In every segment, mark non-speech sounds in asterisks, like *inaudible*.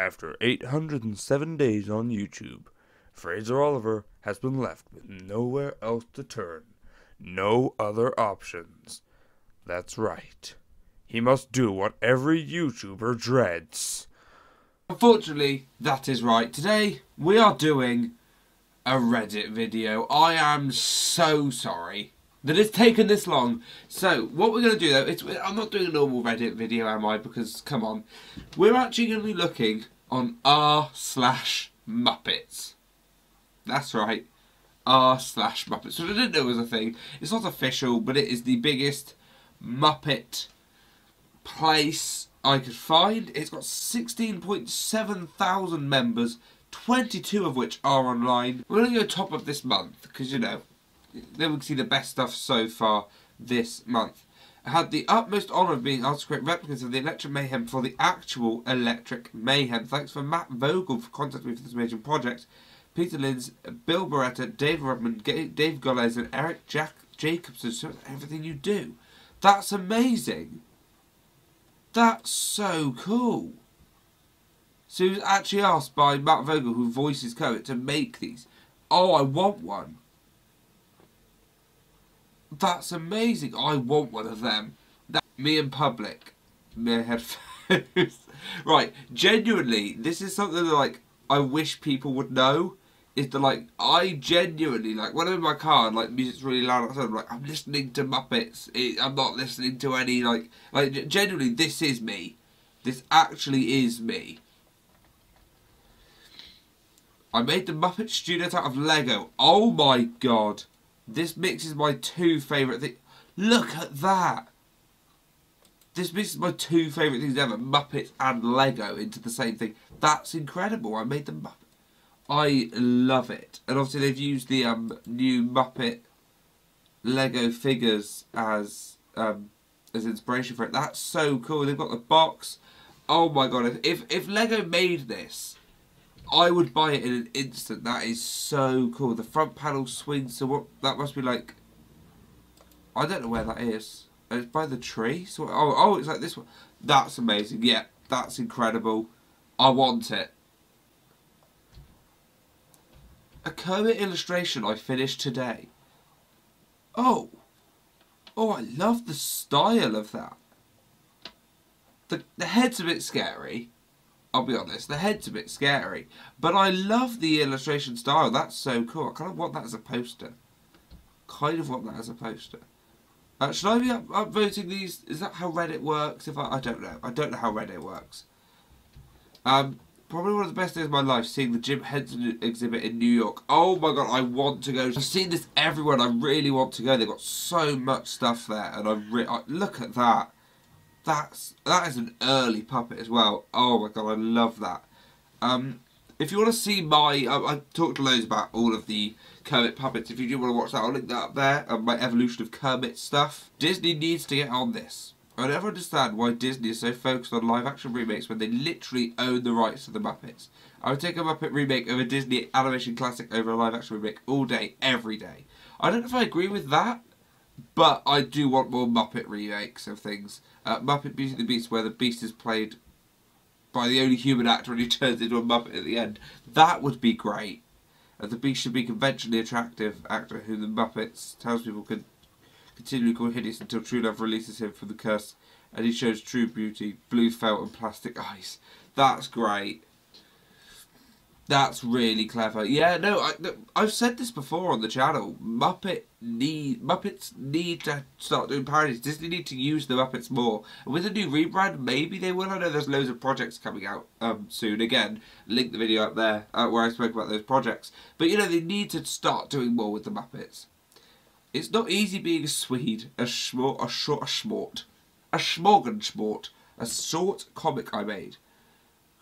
After 807 days on YouTube, Fraser Oliver has been left with nowhere else to turn. No other options. That's right. He must do what every YouTuber dreads. Unfortunately, that is right. Today, we are doing a Reddit video. I am so sorry that it's taken this long. So, what we're going to do though, it's, I'm not doing a normal Reddit video, am I? Because, come on. We're actually going to be looking on r slash Muppets. That's right. r slash Muppets. So I didn't know it was a thing. It's not official, but it is the biggest Muppet place I could find. It's got 16.7 thousand members, 22 of which are online. We're going to go top of this month, because, you know, we can see the best stuff so far this month. I had the utmost honour of being asked to create replicas of the Electric Mayhem for the actual Electric Mayhem. Thanks for Matt Vogel for contacting me for this amazing project. Peter Linz, Bill Barretta, Dave Rudman, Dave Goelz, and Eric Jack Jacobson. So everything you do. That's amazing. That's so cool. So he was actually asked by Matt Vogel, who voices Kermit, to make these. Oh, I want one. That's amazing. I want one of them. That, me in public. Me headphones. *laughs* right, genuinely, this is something that, like, I wish people would know. Is that, like, I genuinely, like, when I'm in my car and, like, music's really loud outside, I'm like, I'm listening to Muppets. It, I'm not listening to any, like, like, genuinely, this is me. This actually is me. I made the Muppet Studio out of Lego. Oh my god. This mixes my two favourite things. Look at that! This mixes my two favourite things ever, Muppets and Lego, into the same thing. That's incredible. I made the Muppet. I love it. And obviously they've used the um, new Muppet Lego figures as um, as inspiration for it. That's so cool. They've got the box. Oh my god, if, if, if Lego made this, I would buy it in an instant. That is so cool. The front panel swings, so what? That must be like. I don't know where that is. It's by the tree. So oh oh, it's like this one. That's amazing. Yeah, that's incredible. I want it. A Kermit illustration I finished today. Oh. Oh, I love the style of that. The, the head's a bit scary. I'll be honest, the head's a bit scary. But I love the illustration style. That's so cool. I kind of want that as a poster. Kind of want that as a poster. Uh, should I be up, upvoting these? Is that how Reddit works? If I, I don't know. I don't know how Reddit works. Um, probably one of the best days of my life seeing the Jim Henson exhibit in New York. Oh my god, I want to go. I've seen this everywhere I really want to go. They've got so much stuff there and I, I look at that. That's that is an early puppet as well. Oh my god, I love that. Um, if you want to see my, I, talked loads about all of the Kermit puppets. If you do want to watch that, I'll link that up there. And my evolution of Kermit stuff. Disney needs to get on this. I never understand why Disney is so focused on live action remakes when they literally own the rights to the Muppets. I would take a Muppet remake of a Disney animation classic over a live action remake all day, every day. I don't know if I agree with that, but I do want more Muppet remakes of things. Uh, Muppet Beauty and the Beast, where the Beast is played by the only human actor and he *laughs* turns into a Muppet at the end. That would be great. Uh, the Beast should be conventionally attractive actor who the Muppets townspeople can continually call hideous until true love releases him from the curse and he shows true beauty, blue felt and plastic eyes. That's great. That's really clever. Yeah, no, I, I've said this before on the channel. Muppet need Muppets need to start doing parodies. Disney need to use the Muppets more. And with a new rebrand, maybe they will. I know there's loads of projects coming out um, soon. Again, link the video up there uh, where I spoke about those projects. But you know, they need to start doing more with the Muppets. It's not easy being a Swede, a schmort, a short, a schmort, a schmorgensport, a short comic I made.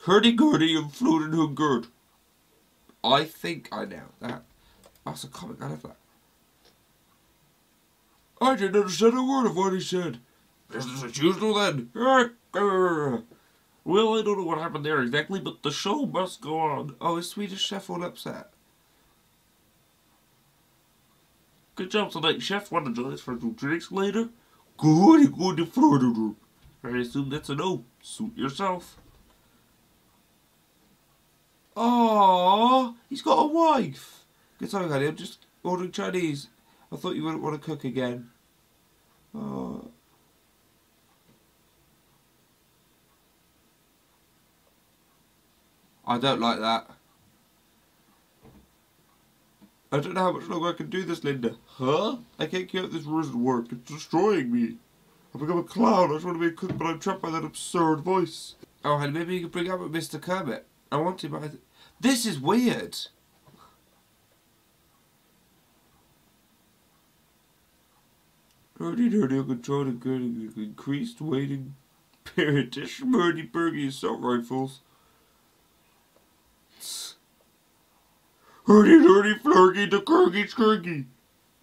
Hurdy-gurdy and Fludenhungerd. I think I know that. That's a comic, I love that. I didn't understand a word of what he said. Business as usual then. *laughs* Well, I don't know what happened there exactly, but the show must go on. Oh, is Swedish Chef all upset? Good job tonight, Chef. Want to join us for two drinks later? Good, good, Florida. I assume that's a no. Suit yourself. Oh, he's got a wife. Good sorry, honey. I'm just ordering Chinese. I thought you wouldn't want to cook again. Oh. I don't like that. I don't know how much longer I can do this, Linda. Huh? I can't keep up this risen work. It's destroying me. I've become a clown. I just want to be a cook, but I'm trapped by that absurd voice. Oh, and maybe you could bring up with Mr. Kermit. I want to, but I this is weird. Dirty, dirty, control the good increased waiting period. Murdy Burgy assault rifles. Hurdy, dirty, flurgy, the kurgy, skurgy.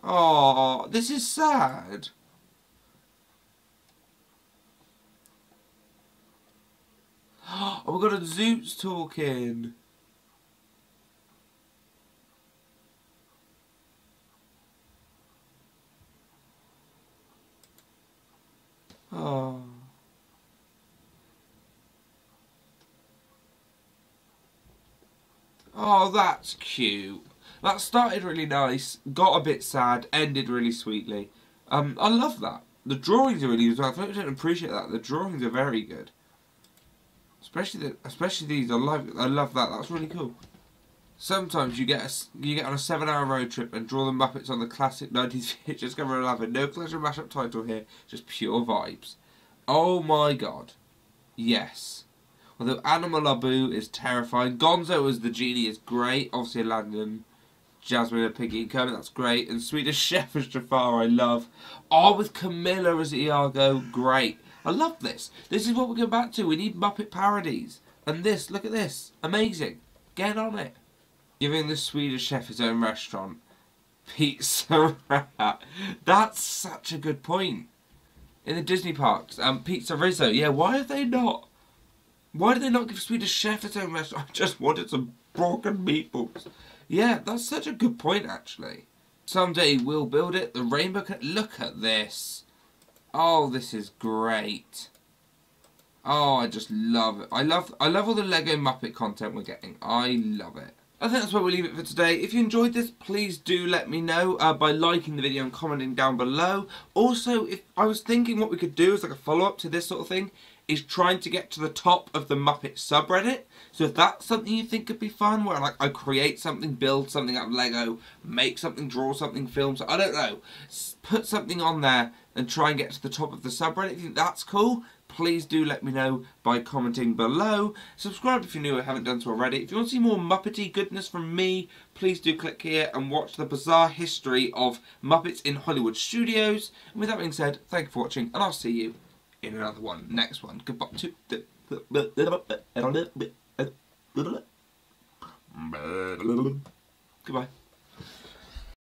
Oh, this is sad. *gasps* Oh, we got a Zoots talking. Oh. Oh, that's cute. That started really nice, got a bit sad, ended really sweetly. Um, I love that. The drawings are really good. I don't appreciate that. The drawings are very good. Especially the, especially these. I love I love that. That's really cool. Sometimes you get a, you get on a seven-hour road trip and draw the Muppets on the classic 90s VHS camera and have it. No collection mashup title here, just pure vibes. Oh my god. Yes. Although Animal Abu is terrifying. Gonzo as the genie is great. Obviously Aladdin, Jasmine and Piggy and Kermit, that's great. And Swedish *laughs* Chef as Jafar, I love. Oh, with Camilla as Iago, great. I love this. This is what we're going back to. We need Muppet parodies. And this, look at this. Amazing. Get on it. Giving the Swedish chef his own restaurant. Pizza Rat. That's such a good point. In the Disney parks, um, Pizza Rizzo. Yeah, why have they not? Why did they not give Swedish Chef his own restaurant? *laughs* I just wanted some broken meatballs. Yeah, that's such a good point, actually. Someday we'll build it. The rainbow. Look at this. Oh, this is great. Oh, I just love it. I love I love all the Lego Muppet content we're getting. I love it. I think that's where we'll leave it for today. If you enjoyed this, please do let me know uh, by liking the video and commenting down below. Also, if I was thinking what we could do as like a follow-up to this sort of thing, is trying to get to the top of the Muppet subreddit. So if that's something you think could be fun, where like I create something, build something out of Lego, make something, draw something, film, so I don't know, put something on there and try and get to the top of the subreddit. If you think that's cool, please do let me know by commenting below. Subscribe if you're new or haven't done so already. If you want to see more Muppety goodness from me, please do click here and watch the bizarre history of Muppets in Hollywood Studios. And with that being said, thank you for watching, and I'll see you in another one. Next one. Goodbye. Goodbye.